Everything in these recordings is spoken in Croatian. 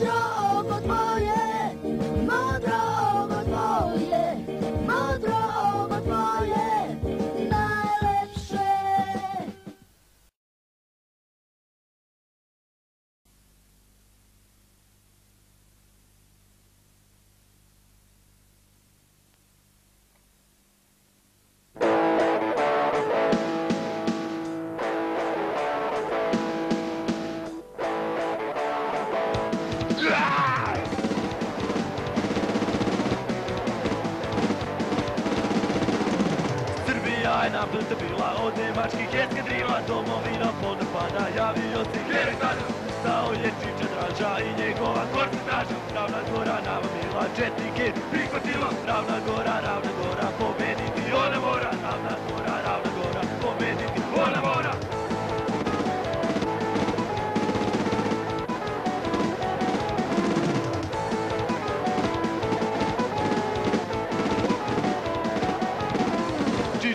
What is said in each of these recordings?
Pedro. Srbija je naplata bila od nemačkih eskadrila Domovina ponapada, javio se Herestadu Stao je Čiča Draža i njegova korsa straža Ravna gora navamila četnike prihvatila. Ravna gora, ravna gora, pobediti ona mora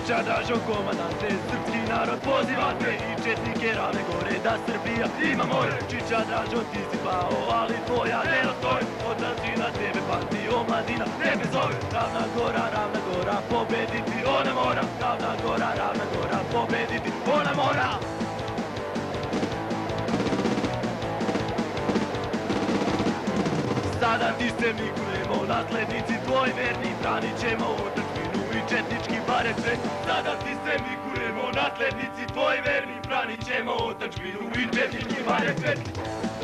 Čiča Dražo komandante, srpski narod pozivate I četnike ravne gore da Srbija ima more Čiča Dražo ti si pao, ali tvoja delo stoji na tebe pati, omladina tebe zove Ravna gora, ravna gora, pobediti ona mora Ravna gora, ravna gora, pobediti ona mora Sada ti se mi kulemo, naslednici tvoji verni Branit ćemo barem sve. Sada ti se mi kulemo, naslednici tvoji verni Branit ćemo otadžbinu i četnički barem sve